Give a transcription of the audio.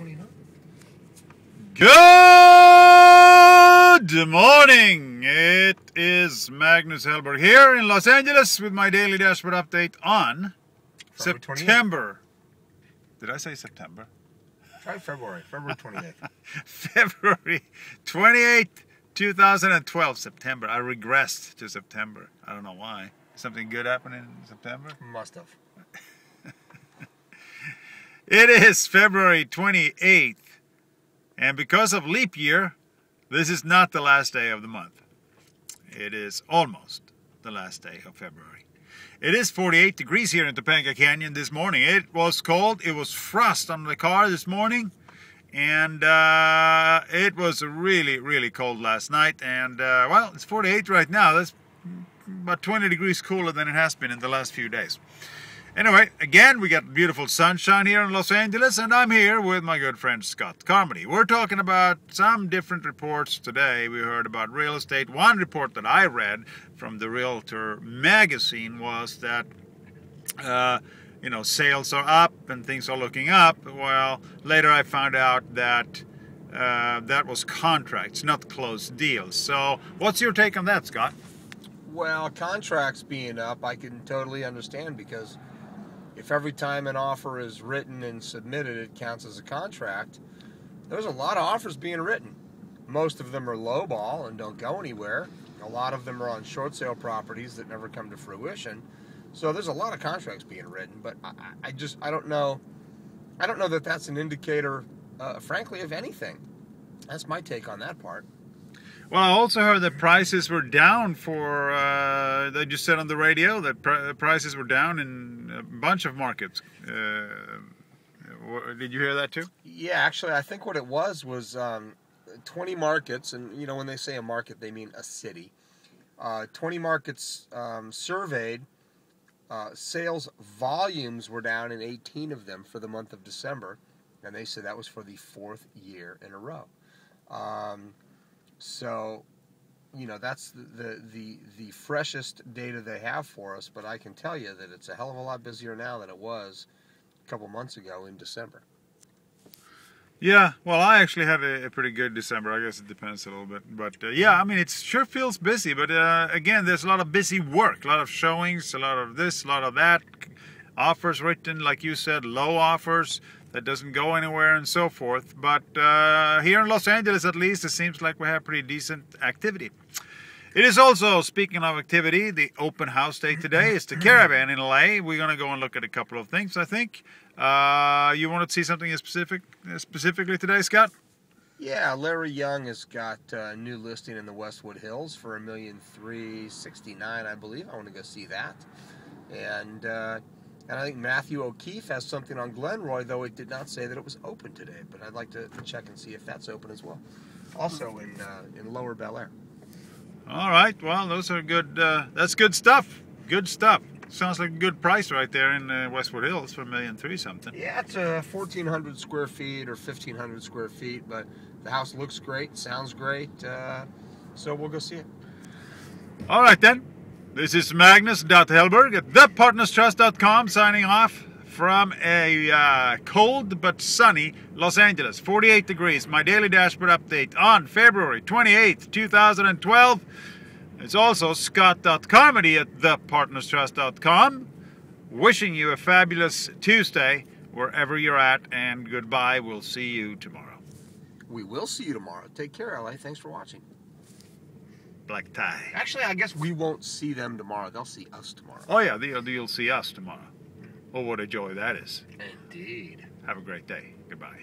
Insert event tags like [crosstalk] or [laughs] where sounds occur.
29. Good morning. It is Magnus Hellberg here in Los Angeles with my daily dashboard update on February 28th. September. Did I say September? Try February. February 28th. [laughs] February 28th, 2012. September. I regressed to September. I don't know why. Something good happened in September? Must have. It is February 28th. And because of leap year, this is not the last day of the month. It is almost the last day of February. It is 48 degrees here in Topanga Canyon this morning. It was cold. It was frost on the car this morning. And uh, it was really, really cold last night. And, uh, well, it's 48 right now. That's about 20 degrees cooler than it has been in the last few days. Anyway, again, we got beautiful sunshine here in Los Angeles, and I'm here with my good friend Scott Carmody. We're talking about some different reports today. We heard about real estate. One report that I read from the Realtor magazine was that, uh, you know, sales are up and things are looking up. Well, later I found out that uh, that was contracts, not closed deals. So, what's your take on that, Scott? Well, contracts being up, I can totally understand because if every time an offer is written and submitted, it counts as a contract, there's a lot of offers being written. Most of them are lowball and don't go anywhere. A lot of them are on short sale properties that never come to fruition. So there's a lot of contracts being written, but I, I just I don't know. I don't know that that's an indicator, uh, frankly, of anything. That's my take on that part. Well, I also heard that prices were down for. Uh, they just said on the radio that pr- prices were down in a bunch of markets. Uh, did you hear that too? Yeah, actually, I think what it was was um, 20 markets, and you know, when they say a market, they mean a city. Uh, 20 markets um, surveyed. Uh, sales volumes were down in 18 of them for the month of December, and they said that was for the fourth year in a row. Um, so, you know, that's the, the, the freshest data they have for us. But I can tell you that it's a hell of a lot busier now than it was a couple months ago in December. Yeah, well, I actually had a, a pretty good December. I guess it depends a little bit, but uh, yeah, I mean, it sure feels busy. But uh, again, there's a lot of busy work, a lot of showings, a lot of this, a lot of that, offers written, like you said, low offers that doesn't go anywhere and so forth. But uh, here in Los Angeles, at least, it seems like we have pretty decent activity. It is also, speaking of activity, the open house day today. It's the Caravan in LA. We're going to go and look at a couple of things, I think. Uh, you want to see something specific specifically today, Scott? Yeah, Larry Young has got a new listing in the Westwood Hills for a million three sixty nine, I believe. I want to go see that. And uh, and I think Matthew O'Keefe has something on Glenroy, though it did not say that it was open today. But I'd like to, check and see if that's open as well. Also in uh, in Lower Bel Air. All right. Well, those are good. Uh, that's good stuff. Good stuff. Sounds like a good price right there in uh, Westwood Hills for a million three something. Yeah, it's uh, 1,400 square feet or 1,500 square feet, but the house looks great, sounds great, uh, so we'll go see it. All right then. This is Magnus.Hellberg at thepartnerstrust.com signing off from a uh, cold but sunny Los Angeles. 48 degrees. My daily dashboard update on February 28th, 2012. It's also Scott.Carmody at thepartnerstrust.com. Wishing you a fabulous Tuesday wherever you're at, and goodbye. We'll see you tomorrow. We will see you tomorrow. Take care, LA. Thanks for watching. Black tie. Actually, I guess we won't see them tomorrow. They'll see us tomorrow. Oh, yeah, you'll, you'll see us tomorrow. Oh, what a joy that is. Indeed. Have a great day. Goodbye.